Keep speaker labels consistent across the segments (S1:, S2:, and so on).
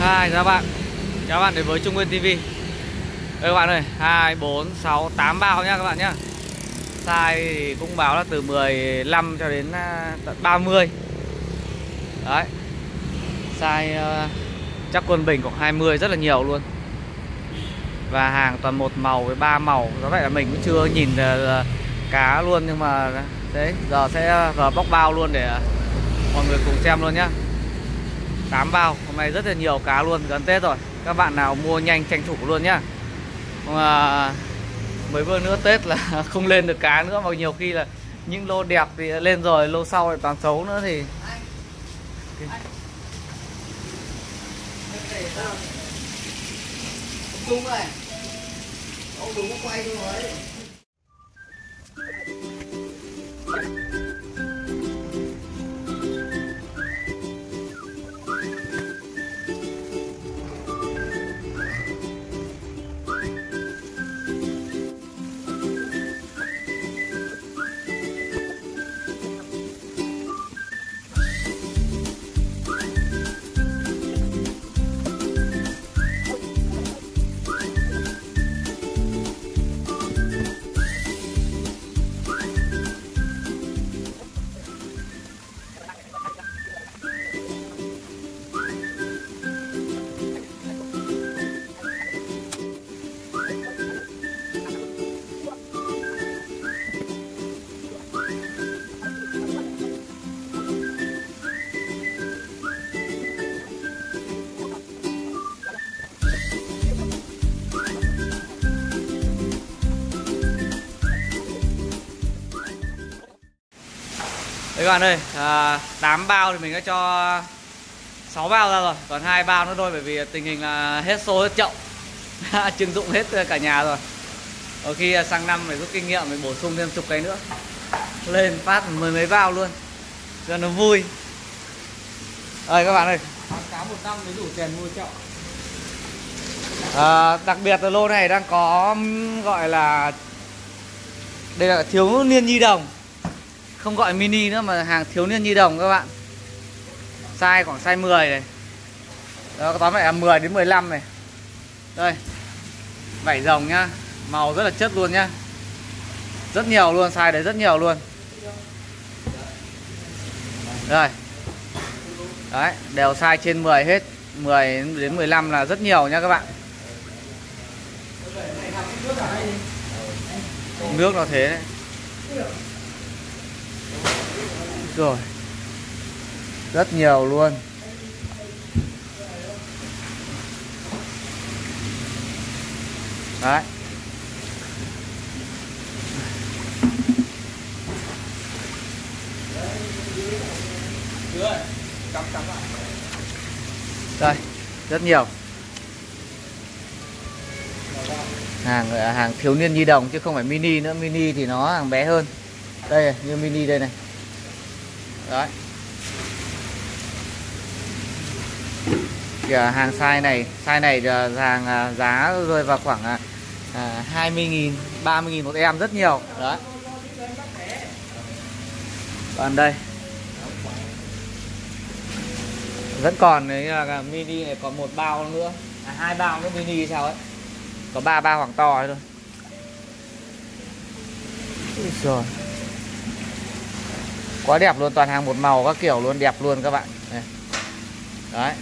S1: hai các bạn. Chào các bạn đến với Trung Nguyên TV Đây các bạn ơi 2, 4, 6, 8 bao nhá các bạn nhá. Size thì cũng báo là từ 15 cho đến à, tận 30 Đấy. Size ờ, chắc quân bình khoảng 20 rất là nhiều luôn. Và hàng toàn một màu với ba màu. Do vậy là mình cũng chưa nhìn ờ, ờ, cá luôn Nhưng mà đấy giờ sẽ vào bóc bao luôn để mọi người cùng xem luôn nhá. 8 bao Hôm nay rất là nhiều cá luôn gần Tết rồi Các bạn nào mua nhanh tranh thủ luôn nhá Mà mấy bữa nữa Tết là không lên được cá nữa Mà nhiều khi là những lô đẹp thì lên rồi Lô sau lại toàn xấu nữa thì
S2: Đúng rồi Ông đúng quay
S1: thôi bạn ơi, à, 8 bao thì mình đã cho 6 bao ra rồi Còn hai bao nữa thôi bởi vì tình hình là hết xô hết chậu Trưng dụng hết cả nhà rồi. Có khi sang năm phải rút kinh nghiệm phải bổ sung thêm chục cái nữa. Lên phát mười mấy bao luôn Cho nó vui. Đây các bạn ơi.
S2: Cá một năm mới đủ tiền mua chậu.
S1: À, Đặc biệt là lô này đang có gọi là Đây là thiếu niên nhi đồng không gọi mini nữa mà hàng thiếu niên nhi đồng các bạn. Size khoảng size 10 này. Đó tóm lại là 10 đến 15 này. Đây. Vảy rồng nhá. Màu rất là chất luôn nhá. Rất nhiều luôn, size đấy rất nhiều luôn. Rồi đấy, đều size trên 10 hết. 10 đến 15 là rất nhiều nha các bạn. Nước nó thế đấy rồi. Rất nhiều luôn. Đấy. Đây, rất nhiều. Hàng à, hàng thiếu niên nhi đồng chứ không phải mini nữa. Mini thì nó hàng bé hơn đây này, như mini đây này. Đấy. Kìa, hàng size này size này hàng à, giá rơi vào khoảng à, à 20.000 30.000 một em rất nhiều. Đấy. Còn đây. Vẫn còn đấy là mini này có một bao nữa. À, hai bao nữa mini sao ấy. Có ba bao khoảng to ấy thôi rồi quá đẹp luôn, toàn hàng một màu các kiểu luôn, đẹp luôn các bạn. Này. đấy.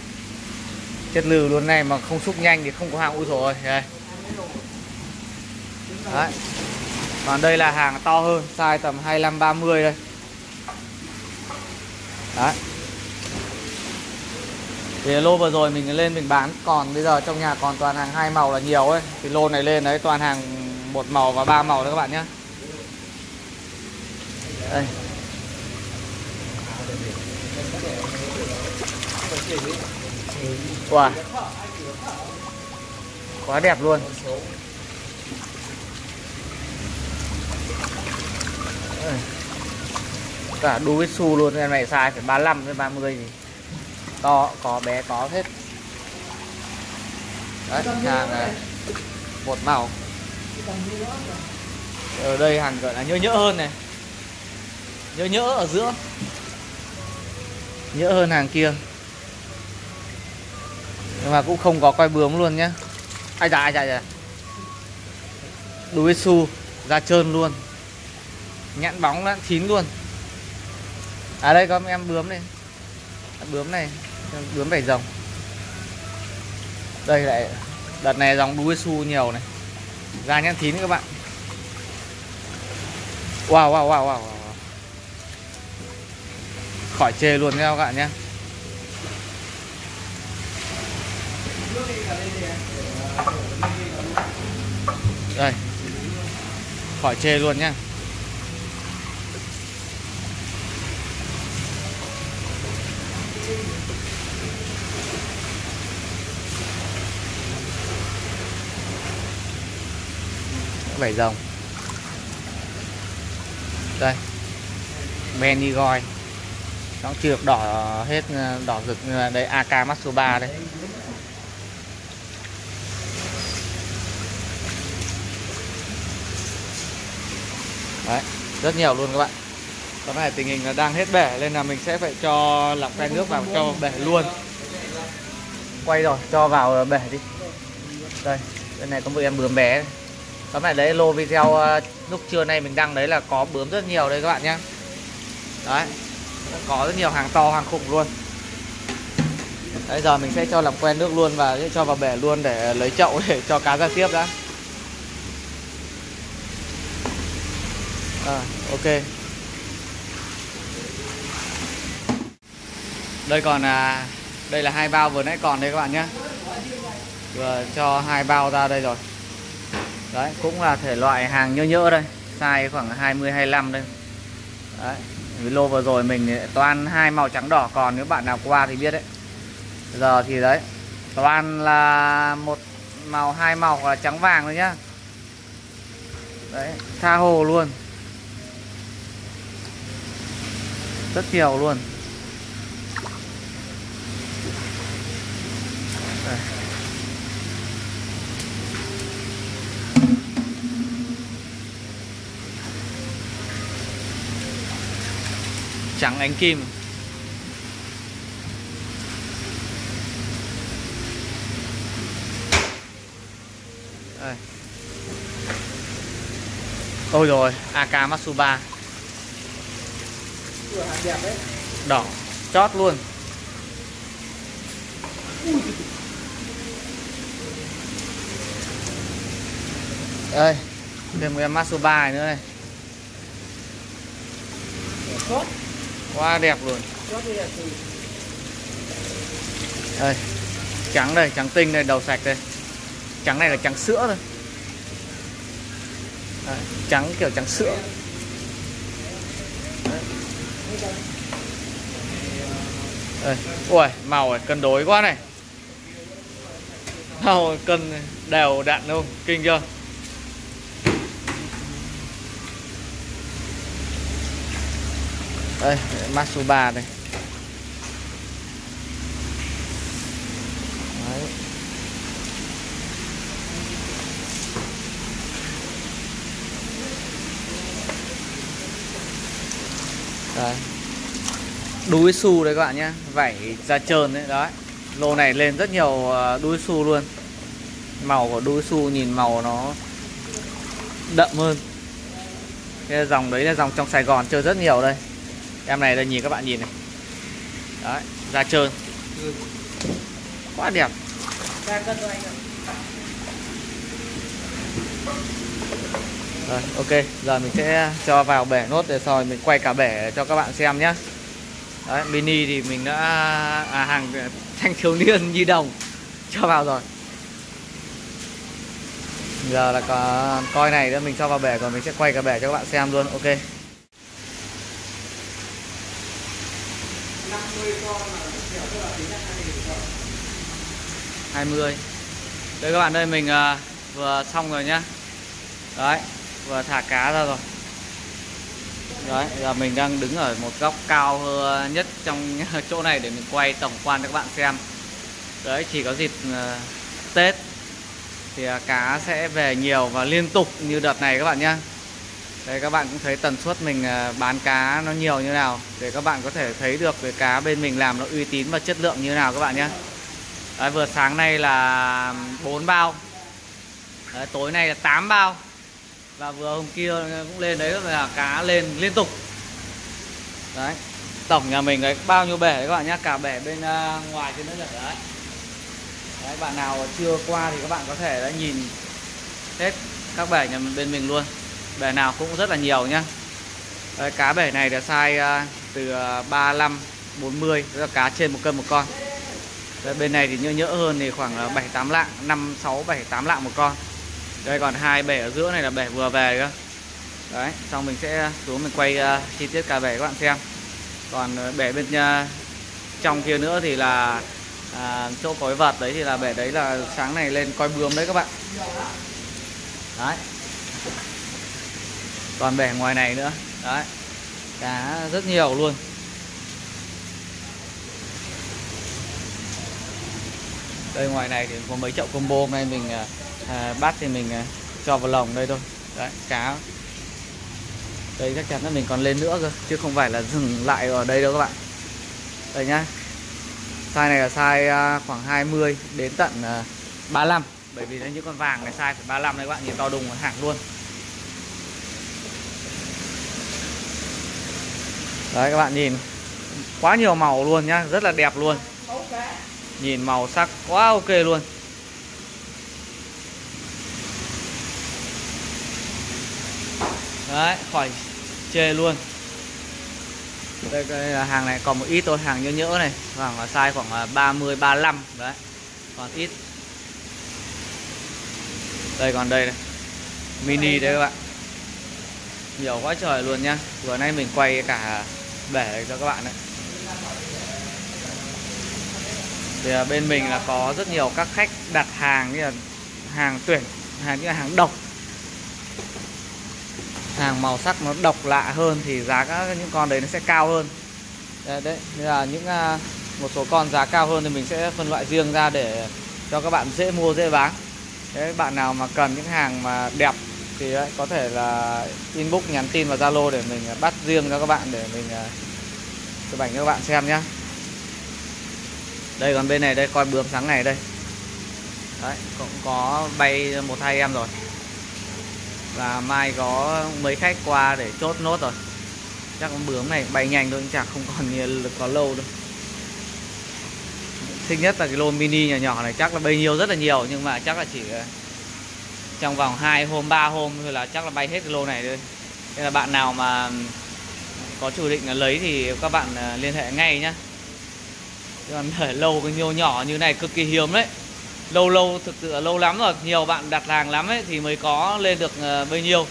S1: Chất lừ luôn, này mà không xúc nhanh thì không có hàng ui rồi. Đây. Đấy. Còn đây là hàng to hơn, size tầm 25 30 đây. Đấy. Thì lô vừa rồi mình lên mình bán, còn bây giờ trong nhà còn toàn hàng hai màu là nhiều ấy. Thì lô này lên đấy, toàn hàng một màu và ba màu đấy các bạn nhé. Đây. Wow. Quá đẹp luôn. Cả đu với su luôn Em này sai phải 35 đến 30 gì. To, có bé có hết. Đấy, hàng này. Một màu. Ở đây hàng gọi là nhớ nhỡ hơn này. Nhớ nhỡ ở giữa. Nhỡ hơn hàng kia. Nhưng mà cũng không có quay bướm luôn nhá. Ai dạ ai dạ dạ. Đuôi su da trơn luôn. Nhãn bóng đã chín luôn. À đây có em bướm này. À, bướm này. Bướm vảy rồng đây lại đợt này dòng đuôi su nhiều này. Da nhãn chín các bạn. Wow wow wow wow, wow khỏi chê luôn nha các bạn nhé đây. Khỏi chê luôn nhá. Vảy rồng. Đây. Benny Goy nó chưa được đỏ hết ờ, đỏ rực như đây AK Max 3 đây. Đấy, rất nhiều luôn các bạn. Cái này tình hình là đang hết bể nên là mình sẽ phải cho lọc cái nước vào cho bể luôn. Quay rồi, cho vào bể đi. Đây, bên này có một em bướm bé Tóm lại đấy lô video ờ, lúc trưa nay mình đăng đấy là có bướm rất nhiều đấy các bạn nhé. Đấy. Có rất nhiều hàng to hàng khủng luôn. Bây giờ mình sẽ cho làm quen nước luôn và sẽ cho vào bể luôn để lấy chậu để cho cá ra tiếp đã. À, ok. Đây còn à đây là hai bao vừa nãy còn đây các bạn nhé. Vừa cho hai bao ra đây rồi. Đấy cũng là thể loại hàng nhơ nhỡ đây. Size khoảng 20 25 đây. Đấy. Với lô vừa rồi mình toàn hai màu trắng đỏ, còn nếu bạn nào qua thì biết đấy. Giờ thì đấy, toàn là một màu, hai màu hoặc là trắng vàng thôi nhá. Đấy, tha hồ luôn. Rất nhiều luôn. Trắng ánh kim. Đây. Ôi rồi AK Matsuba. Đỏ Chót luôn. Đây Thêm một em Matsuba này nữa này Quá đẹp luôn. Đây Trắng đây, trắng tinh đây, đầu sạch đây. Trắng này là trắng sữa thôi. Đấy, Trắng kiểu trắng sữa. Đây. Ui, màu này, cân đối quá này. Màu cân đều đặn luôn, kinh chưa? Đây, Matsuba đây. Đấy. Đấy. Đuôi su đấy các bạn nhé Vảy da trơn đấy đấy. Lô này lên rất nhiều ờ, đuối đuôi su luôn. Màu của đuôi su nhìn màu nó đậm hơn. Cái dòng đấy là dòng trong Sài Gòn chơi rất nhiều đây. Em này đây nhìn các bạn nhìn này. Đấy, da trơn Quá đẹp. Rồi, ok, giờ mình sẽ cho vào bể nốt để rồi mình quay cả bể cho các bạn xem nhé Đấy, mini thì mình đã à, hàng thanh thiếu niên nhi đồng cho vào rồi. Giờ là có coi này nữa mình cho vào bể rồi mình sẽ quay cả bể cho các bạn xem luôn ok 20 Đây các bạn ơi mình uh, vừa xong rồi nhá. Đấy vừa thả cá ra rồi. Đấy giờ mình đang đứng ở một góc cao nhất trong chỗ này để mình quay tổng quan cho các bạn xem. Đấy chỉ có dịp uh, Tết thì uh, cá sẽ về nhiều và liên tục như đợt này các bạn nhá đây các bạn cũng thấy tần suất mình à, bán cá nó nhiều như nào để các bạn có thể thấy được về cá bên mình làm nó uy tín và chất lượng như nào các bạn nhé. Đấy, vừa sáng nay là 4 bao. Đấy, tối nay là 8 bao. Và vừa hôm kia cũng lên đấy là cá lên liên tục. Đấy tổng nhà mình đấy bao nhiêu bể các bạn nhá cả bể bên à, ngoài trên nữa rồi đấy. Đấy bạn nào chưa qua thì các bạn có thể đã nhìn hết các bể nhà bên mình luôn bể nào cũng rất là nhiều nhá. Đấy, cá bể này là size à, từ 35 40 tức là cá trên một cân một con. Đấy, bên này thì nhỡ nhỡ hơn thì khoảng 7 8 lạng 5 6 7 8 lạng một con. Đây còn hai bể ở giữa này là bể vừa về cơ. Đấy xong mình sẽ xuống mình quay uh, chi tiết cả bể các bạn xem. Còn à, bể bên uh, trong kia nữa thì là à, chỗ cối vật đấy thì là bể đấy là sáng này lên coi bướm đấy các bạn. Đấy còn bể ngoài này nữa. Đấy cá rất nhiều luôn. Đây ngoài này thì có mấy chậu combo. Hôm nay mình à, à, bắt thì mình à, cho vào lồng đây thôi. Đấy cá. Đây chắc chắn là mình còn lên nữa cơ chứ không phải là dừng lại ở đây đâu các bạn. Đây nhá. Size này là size à, khoảng 20 đến tận à, 35 bởi vì những con vàng này size phải 35 đấy các bạn nhìn to đùng hàng luôn. Đấy các bạn nhìn. Quá nhiều màu luôn nhá rất là đẹp luôn. Nhìn màu sắc quá ok luôn. Đấy khỏi chê luôn. Đây, đây là hàng này còn một ít thôi hàng nhỡ nhỡ này. Khoảng size khoảng 30 35 đấy. Còn ít. Đây còn đây này. Mini đấy các bạn. Nhiều quá trời luôn nhá. Vừa nay mình quay cả bể cho các bạn đấy thì à, bên mình là có rất nhiều các khách đặt hàng như là hàng tuyển hàng như là hàng độc. Hàng màu sắc nó độc lạ hơn thì giá các những con đấy nó sẽ cao hơn. Đấy, đấy như là những à, một số con giá cao hơn thì mình sẽ phân loại riêng ra để cho các bạn dễ mua dễ bán. Đấy bạn nào mà cần những hàng mà đẹp thì đấy, có thể là inbox nhắn tin vào zalo để mình à, bắt riêng cho các bạn để mình à, chụp ảnh cho các bạn xem nhé đây còn bên này đây coi bướm sáng này đây. Đấy cũng có bay một hai em rồi. Và mai có mấy khách qua để chốt nốt rồi. Chắc con bướm này bay nhanh thôi chẳng không còn nhiều có lâu đâu. Thích nhất là cái lô mini nhỏ nhỏ này chắc là bay nhiều rất là nhiều nhưng mà chắc là chỉ à, trong vòng 2 hôm 3 hôm thôi là chắc là bay hết cái lô này thôi. Nên là bạn nào mà có chủ định lấy thì các bạn à, liên hệ ngay nhá. Còn để lâu, cái nhiều nhỏ như này cực kỳ hiếm đấy. Lâu lâu, thực sự là lâu lắm rồi, nhiều bạn đặt hàng lắm ấy thì mới có lên được à, bấy nhiêu.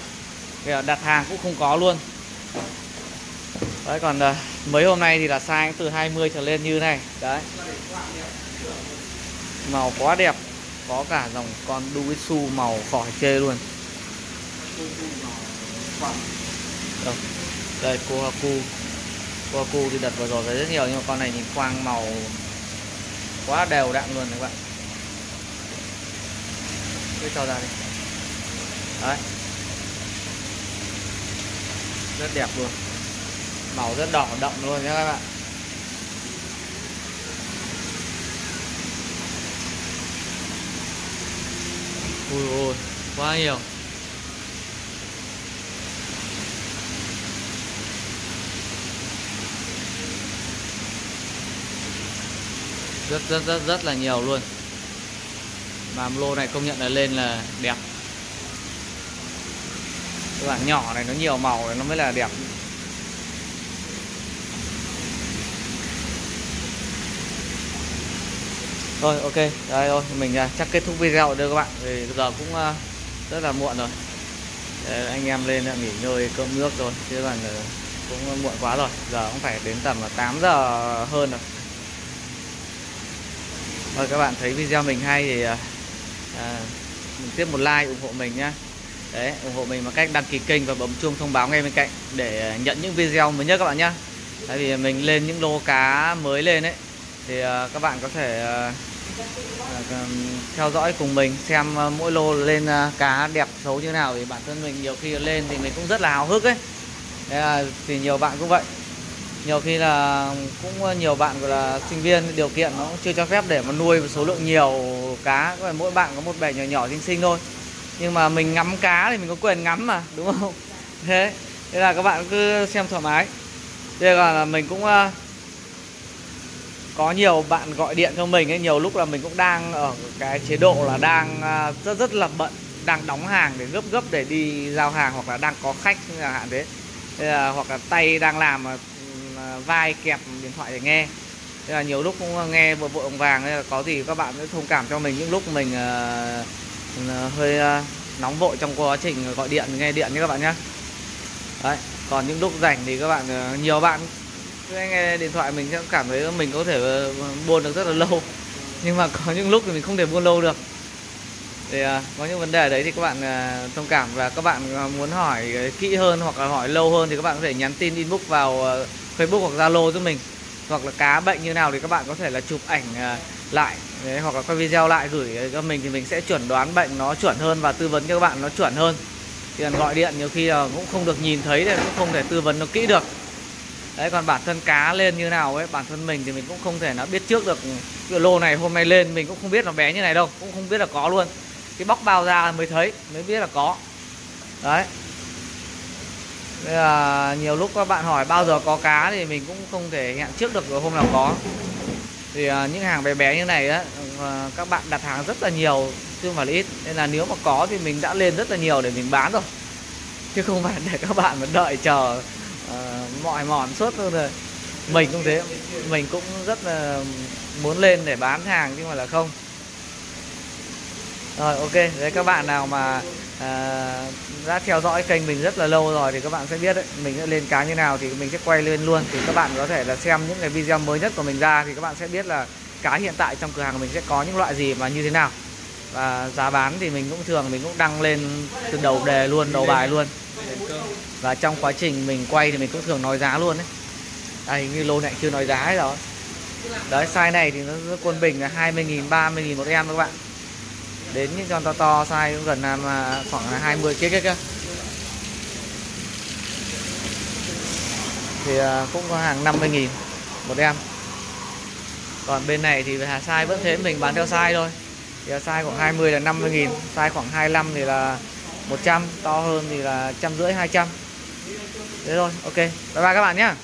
S1: Kể đặt hàng cũng không có luôn. Đấy, còn à, mấy hôm nay thì là size từ 20 trở lên như này. Đấy. Màu quá đẹp có cả dòng con Duisu màu khỏi chê luôn. Đâu? đây, Kohaku. Kohaku thì đặt vừa rồi rất nhiều, nhưng mà con này nhìn quang màu quá đều đặn luôn các bạn. Cứ cho ra đi. Đấy. Rất đẹp luôn. Màu rất đỏ đậm luôn nhé các bạn. Ui ôi, quá nhiều. Rất rất rất rất là nhiều luôn. Mà lô này công nhận là lên là đẹp. Các bạn nhỏ này nó nhiều màu này nó mới là đẹp. Rồi ok, đây thôi, mình à, chắc kết thúc video đây các bạn. Vì giờ cũng à, rất là muộn rồi. Để Anh em lên nghỉ ngơi cơm nước rồi Chứ còn ờ, cũng muộn quá rồi. Giờ cũng phải đến tầm à, 8 giờ hơn rồi. Rồi các bạn thấy video mình hay thì à, mình tiếp một like ủng hộ mình nhé đấy ủng hộ mình bằng cách đăng ký kênh và bấm chuông thông báo ngay bên cạnh để nhận những video mới nhất các bạn nhé tại vì mình lên những lô cá mới lên đấy thì các bạn có thể Vâng, theo dõi cùng mình xem ờ, mỗi lô lên ờ, cá đẹp xấu như nào thì bản thân mình nhiều khi lên thì mình cũng rất là hào hức ấy. Thế là, thì nhiều bạn cũng vậy. Nhiều khi là cũng ờ, nhiều bạn gọi là sinh viên điều kiện nó chưa cho phép để mà nuôi một số lượng nhiều cá có mỗi bạn có một bè nhỏ nhỏ xinh xinh thôi. Nhưng mà mình ngắm cá thì mình có quyền ngắm mà đúng không? Thế thế là các bạn cứ xem thoải mái. Đây là mình cũng uh, có nhiều bạn gọi điện cho mình ấy nhiều lúc là mình cũng đang ở cái chế độ là đang à, rất rất là bận đang đóng hàng để gấp gấp để đi giao hàng hoặc là đang có khách chẳng hạn thế. Là, hoặc là tay đang làm mà à, vai kẹp điện thoại để nghe. Thế là nhiều lúc cũng nghe vội vội vàng vàng nên là có gì các bạn sẽ thông cảm cho mình. Những lúc mình uh, hơi uh, nóng vội trong quá trình gọi điện nghe điện nhé các bạn nhé. Đấy còn những lúc rảnh thì các bạn nhiều bạn nghe điện thoại mình sẽ cảm thấy mình có thể ờ, buôn được rất là lâu. Nhưng mà có những lúc thì mình không thể buôn lâu được. Thì uh, có những vấn đề đấy thì các bạn uh, thông cảm và các bạn uh, muốn hỏi kỹ hơn hoặc là hỏi lâu hơn thì các bạn có thể nhắn tin inbox vào uh, Facebook hoặc Zalo giúp mình. Hoặc là cá bệnh như nào thì các bạn có thể là chụp ảnh uh, lại đấy, hoặc là quay video lại gửi cho mình thì mình sẽ chuẩn đoán bệnh nó chuẩn hơn và tư vấn cho các bạn nó chuẩn hơn. Thì còn gọi điện nhiều khi là cũng không được nhìn thấy thì cũng không thể tư vấn nó kỹ được đấy, còn bản thân cá lên như nào ấy, bản thân mình thì mình cũng không thể nó biết trước được cái lô này hôm nay lên, mình cũng không biết nó bé như này đâu, cũng không biết là có luôn. Cái bóc bao ra mới thấy, mới biết là có. Đấy. Bây là nhiều lúc các bạn hỏi bao giờ có cá thì mình cũng không thể hẹn trước được hôm nào có. Thì à, những hàng bé bé như này á ờ, các bạn đặt hàng rất là nhiều, chứ không phải là ít. Nên là nếu mà có thì mình đã lên rất là nhiều để mình bán rồi. Chứ không phải để các bạn mà đợi chờ mỏi mọi mòn suốt luôn rồi. Mình cũng thế mình cũng rất là muốn lên để bán hàng nhưng mà là không. Rồi ok đấy các bạn nào mà à, đã theo dõi kênh mình rất là lâu rồi thì các bạn sẽ biết đấy mình sẽ lên cá như nào thì mình sẽ quay lên luôn. Thì các bạn có thể là xem những cái video mới nhất của mình ra thì các bạn sẽ biết là cá hiện tại trong cửa hàng của mình sẽ có những loại gì và như thế nào. Và giá bán thì mình cũng thường mình cũng đăng lên từ đầu đề luôn đầu bài luôn và trong quá trình mình quay thì mình cũng thường nói giá luôn đấy. Đây, như lô này chưa nói giá hết rồi. Đấy, size này thì nó quân bình là 20.000 30.000 một em các bạn. Đến những con to to, size cũng gần là khoảng là 20 kia kia kia. Thì à, cũng có hàng 50.000 một em. Còn bên này thì hà size vẫn thế, mình bán theo size thôi. Thì size khoảng 20 là 50.000 size khoảng 25 thì là 100 to hơn thì là trăm rưỡi 200 thế thôi ok. Bye bye các bạn nhé